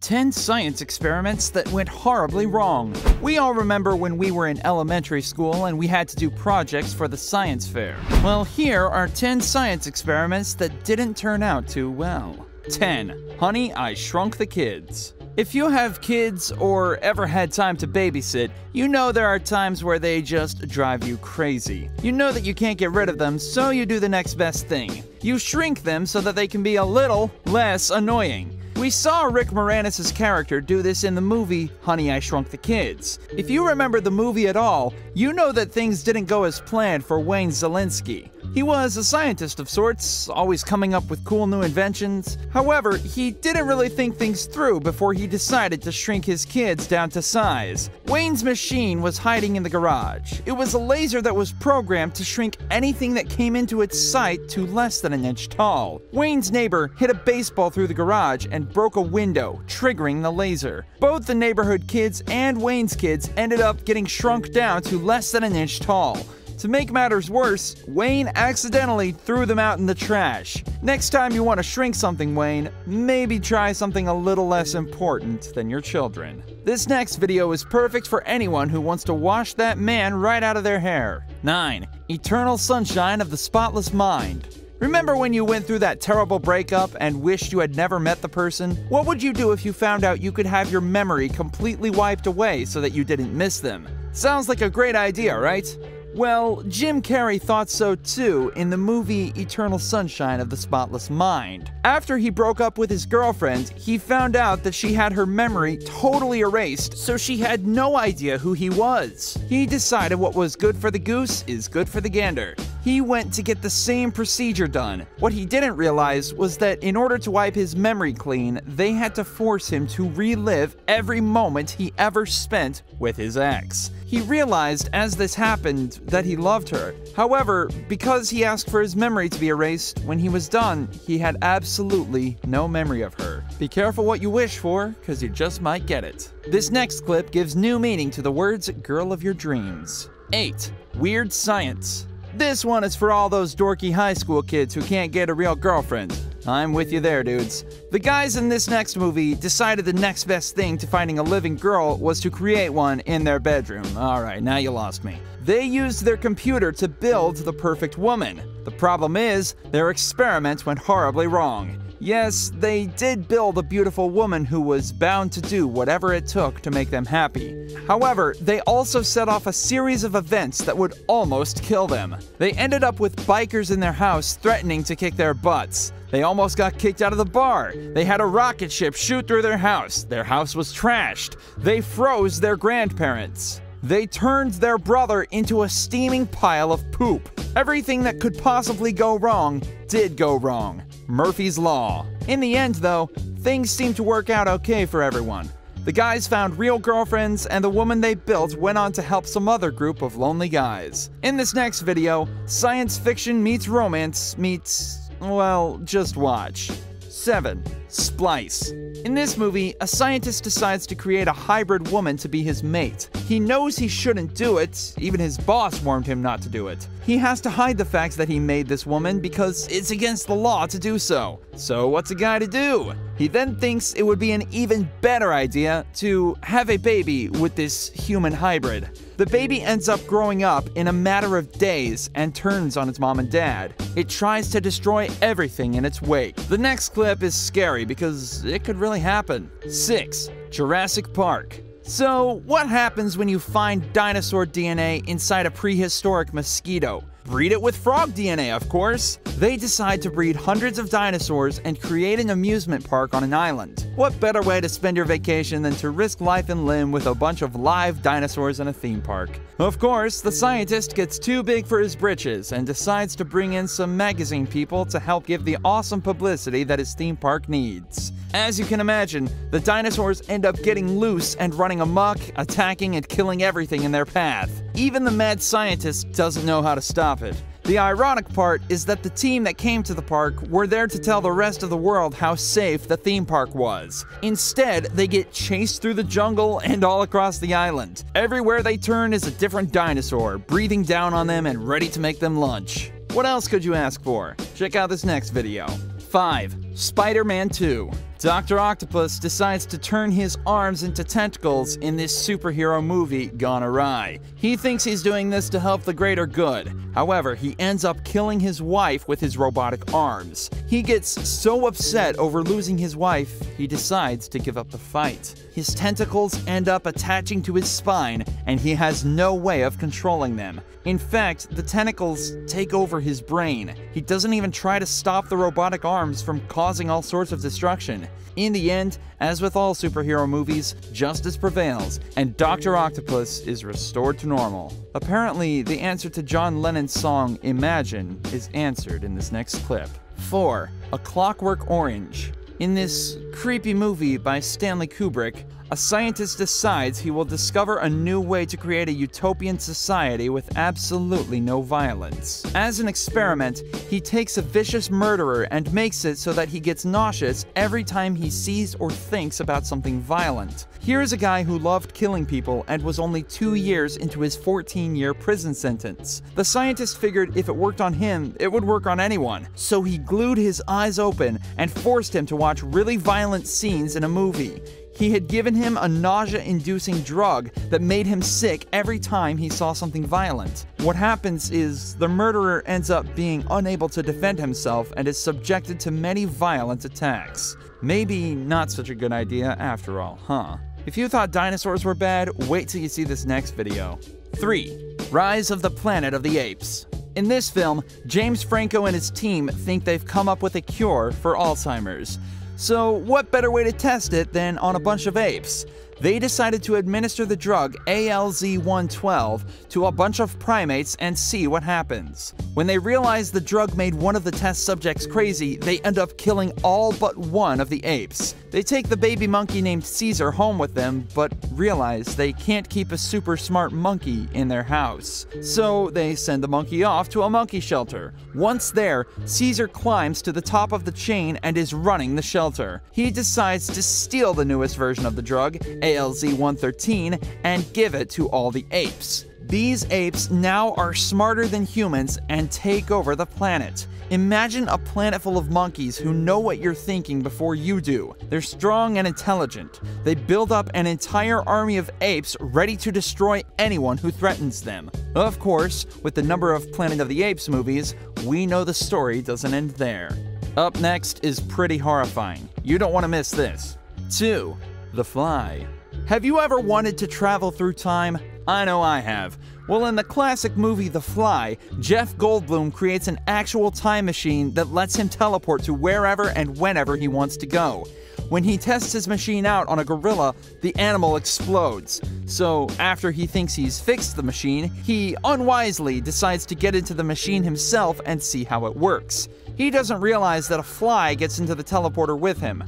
10 science experiments that went horribly wrong. We all remember when we were in elementary school and we had to do projects for the science fair. Well, here are 10 science experiments that didn't turn out too well. 10. Honey, I Shrunk the Kids. If you have kids or ever had time to babysit, you know there are times where they just drive you crazy. You know that you can't get rid of them, so you do the next best thing. You shrink them so that they can be a little less annoying. We saw Rick Moranis' character do this in the movie Honey, I Shrunk the Kids. If you remember the movie at all, you know that things didn't go as planned for Wayne Szalinski. He was a scientist of sorts, always coming up with cool new inventions. However, he didn't really think things through before he decided to shrink his kids down to size. Wayne's machine was hiding in the garage. It was a laser that was programmed to shrink anything that came into its sight to less than an inch tall. Wayne's neighbor hit a baseball through the garage and broke a window, triggering the laser. Both the neighborhood kids and Wayne's kids ended up getting shrunk down to less than an inch tall. To make matters worse, Wayne accidentally threw them out in the trash. Next time you want to shrink something, Wayne, maybe try something a little less important than your children. This next video is perfect for anyone who wants to wash that man right out of their hair. 9. Eternal Sunshine of the Spotless Mind. Remember when you went through that terrible breakup and wished you had never met the person? What would you do if you found out you could have your memory completely wiped away so that you didn't miss them? Sounds like a great idea, right? Well, Jim Carrey thought so too in the movie Eternal Sunshine of the Spotless Mind. After he broke up with his girlfriend, he found out that she had her memory totally erased, so she had no idea who he was. He decided what was good for the goose is good for the gander. He went to get the same procedure done. What he didn't realize was that in order to wipe his memory clean, they had to force him to relive every moment he ever spent with his ex. He realized as this happened that he loved her. However, because he asked for his memory to be erased, when he was done, he had absolutely no memory of her. Be careful what you wish for, because you just might get it. This next clip gives new meaning to the words girl of your dreams. 8. Weird Science. This one is for all those dorky high school kids who can't get a real girlfriend. I'm with you there, dudes. The guys in this next movie decided the next best thing to finding a living girl was to create one in their bedroom. Alright, now you lost me. They used their computer to build the perfect woman. The problem is, their experiment went horribly wrong. Yes, they did build a beautiful woman who was bound to do whatever it took to make them happy. However, they also set off a series of events that would almost kill them. They ended up with bikers in their house threatening to kick their butts. They almost got kicked out of the bar. They had a rocket ship shoot through their house. Their house was trashed. They froze their grandparents. They turned their brother into a steaming pile of poop. Everything that could possibly go wrong did go wrong. Murphy's Law. In the end, though, things seemed to work out okay for everyone. The guys found real girlfriends, and the woman they built went on to help some other group of lonely guys. In this next video, science fiction meets romance meets. well, just watch. 7. Splice. In this movie, a scientist decides to create a hybrid woman to be his mate. He knows he shouldn't do it, even his boss warned him not to do it. He has to hide the fact that he made this woman because it's against the law to do so. So, what's a guy to do? He then thinks it would be an even better idea to have a baby with this human hybrid. The baby ends up growing up in a matter of days and turns on its mom and dad. It tries to destroy everything in its wake. The next clip is scary because it could really happen. 6. Jurassic Park. So, what happens when you find dinosaur DNA inside a prehistoric mosquito? Breed it with frog DNA, of course. They decide to breed hundreds of dinosaurs and create an amusement park on an island. What better way to spend your vacation than to risk life and limb with a bunch of live dinosaurs in a theme park? Of course, the scientist gets too big for his britches and decides to bring in some magazine people to help give the awesome publicity that his theme park needs. As you can imagine, the dinosaurs end up getting loose and running amok, attacking and killing everything in their path. Even the mad scientist doesn't know how to stop it. The ironic part is that the team that came to the park were there to tell the rest of the world how safe the theme park was. Instead, they get chased through the jungle and all across the island. Everywhere they turn is a different dinosaur, breathing down on them and ready to make them lunch. What else could you ask for? Check out this next video. 5. Spider-Man 2 Dr. Octopus decides to turn his arms into tentacles in this superhero movie gone awry. He thinks he's doing this to help the greater good. However, he ends up killing his wife with his robotic arms. He gets so upset over losing his wife, he decides to give up the fight. His tentacles end up attaching to his spine, and he has no way of controlling them. In fact, the tentacles take over his brain. He doesn't even try to stop the robotic arms from causing all sorts of destruction. In the end, as with all superhero movies, justice prevails, and Dr. Octopus is restored to normal. Apparently, the answer to John Lennon's song Imagine is answered in this next clip. 4. A Clockwork Orange. In this creepy movie by Stanley Kubrick, a scientist decides he will discover a new way to create a utopian society with absolutely no violence. As an experiment, he takes a vicious murderer and makes it so that he gets nauseous every time he sees or thinks about something violent. Here is a guy who loved killing people and was only two years into his 14 year prison sentence. The scientist figured if it worked on him, it would work on anyone. So he glued his eyes open and forced him to watch really violent scenes in a movie. He had given him a nausea inducing drug that made him sick every time he saw something violent. What happens is the murderer ends up being unable to defend himself and is subjected to many violent attacks. Maybe not such a good idea after all, huh? If you thought dinosaurs were bad, wait till you see this next video. 3. Rise of the Planet of the Apes. In this film, James Franco and his team think they've come up with a cure for Alzheimer's. So, what better way to test it than on a bunch of apes? They decided to administer the drug ALZ-112 to a bunch of primates and see what happens. When they realized the drug made one of the test subjects crazy, they end up killing all but one of the apes. They take the baby monkey named Caesar home with them, but realize they can't keep a super smart monkey in their house. So they send the monkey off to a monkey shelter. Once there, Caesar climbs to the top of the chain and is running the shelter. He decides to steal the newest version of the drug, ALZ-113, and give it to all the apes. These apes now are smarter than humans and take over the planet. Imagine a planet full of monkeys who know what you're thinking before you do. They're strong and intelligent. They build up an entire army of apes ready to destroy anyone who threatens them. Of course, with the number of Planet of the Apes movies, we know the story doesn't end there. Up next is pretty horrifying. You don't want to miss this. 2. The Fly. Have you ever wanted to travel through time? I know I have. Well, in the classic movie The Fly, Jeff Goldblum creates an actual time machine that lets him teleport to wherever and whenever he wants to go. When he tests his machine out on a gorilla, the animal explodes. So, after he thinks he's fixed the machine, he unwisely decides to get into the machine himself and see how it works. He doesn't realize that a fly gets into the teleporter with him.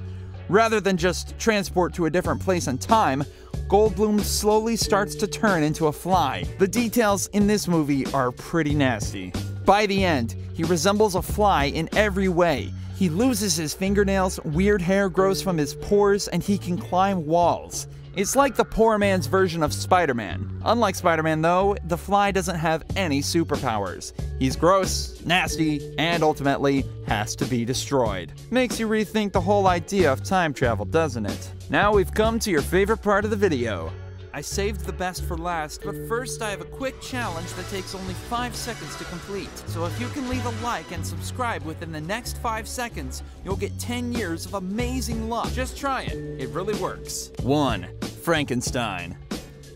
Rather than just transport to a different place and time, Goldblum slowly starts to turn into a fly. The details in this movie are pretty nasty. By the end, he resembles a fly in every way. He loses his fingernails, weird hair grows from his pores, and he can climb walls. It's like the poor man's version of Spider Man. Unlike Spider Man, though, the fly doesn't have any superpowers. He's gross, nasty, and ultimately has to be destroyed. Makes you rethink the whole idea of time travel, doesn't it? Now we've come to your favorite part of the video. I saved the best for last, but first I have a quick challenge that takes only 5 seconds to complete. So if you can leave a like and subscribe within the next 5 seconds, you'll get 10 years of amazing luck. Just try it, it really works. 1. Frankenstein.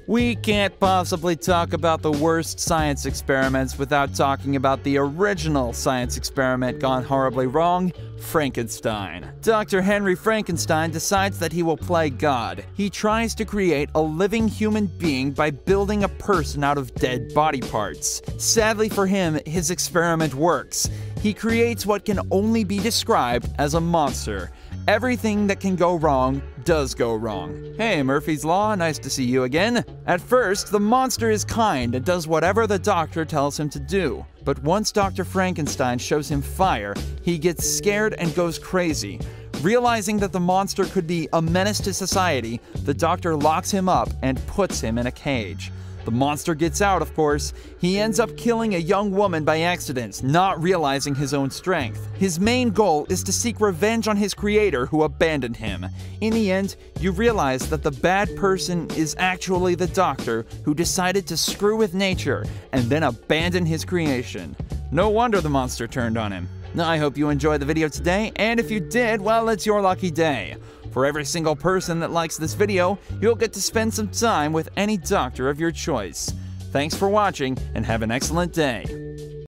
We can't possibly talk about the worst science experiments without talking about the original science experiment gone horribly wrong Frankenstein. Dr. Henry Frankenstein decides that he will play God. He tries to create a living human being by building a person out of dead body parts. Sadly for him, his experiment works. He creates what can only be described as a monster. Everything that can go wrong does go wrong. Hey, Murphy's Law, nice to see you again. At first, the monster is kind and does whatever the doctor tells him to do. But once Dr. Frankenstein shows him fire, he gets scared and goes crazy. Realizing that the monster could be a menace to society, the doctor locks him up and puts him in a cage. The monster gets out, of course. He ends up killing a young woman by accident, not realizing his own strength. His main goal is to seek revenge on his creator who abandoned him. In the end, you realize that the bad person is actually the doctor who decided to screw with nature and then abandon his creation. No wonder the monster turned on him. I hope you enjoyed the video today, and if you did, well, it's your lucky day. For every single person that likes this video, you'll get to spend some time with any doctor of your choice. Thanks for watching, and have an excellent day.